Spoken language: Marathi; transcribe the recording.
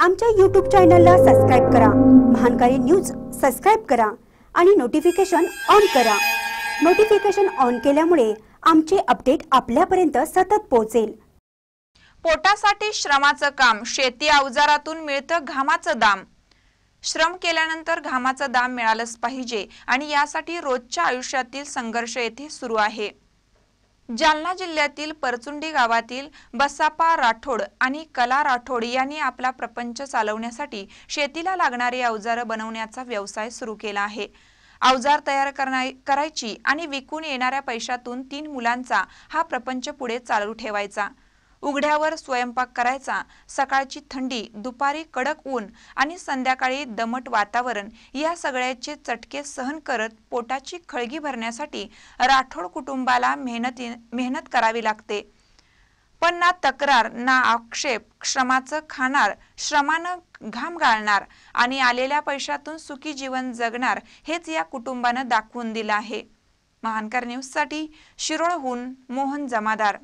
आमच्या यूट्यूब चॅनलला सबस्क्राईब करा. महानकारी न्यूज सबस्क्राईब करा आणि नोटिफिकेशन ऑन करा. नोटिफिकेशन ऑन केल्यामुळे आमचे अपडेट आपल्यापर्यंत सतत पोहोचेल. पोटासाठी श्रमाचं काम शेती अवजारातून मिळतं घामाचं दाम. श्रम केल्यानंतर घामाचं दाम मिळालंच पाहिजे आणि यासाठी रोजच्या आयुष्यातील संघर्ष येथे सुरू आहे. जालना जिल्ह्यातील परचुंडी गावातील बसापा राठोड आणि कला राठोड यांनी आपला प्रपंच चालवण्यासाठी शेतीला लागणारी अवजारं बनवण्याचा व्यवसाय सुरू केला आहे. अवजार तयार करायची आणि विकून येणाऱ्या पैशातून तीन मुलांचा हा प्रपंच पुढे चालू ठेवायचा. उघड्यावर स्वयंपाक करायचा सकाळची थंडी दुपारी कडक ऊन आणि संध्याकाळी दमट वातावरण या सगळ्याचे चटके सहन करत पोटाची खळगी भरण्यासाठी राठोड कुटुंबाला मेहनती मेहनत करावी लागते. पण ना तक्रार ना आक्षेप श्रमाचं खाणार श्रमानं घाम गाळणार आणि आलेल्या पैशातून सुखी जीवन जगणार हेच या कुटुंबानं दाखवून दिलं आहे. महानकर न्यूजसाठी शिरोळहून मोहन जमादार.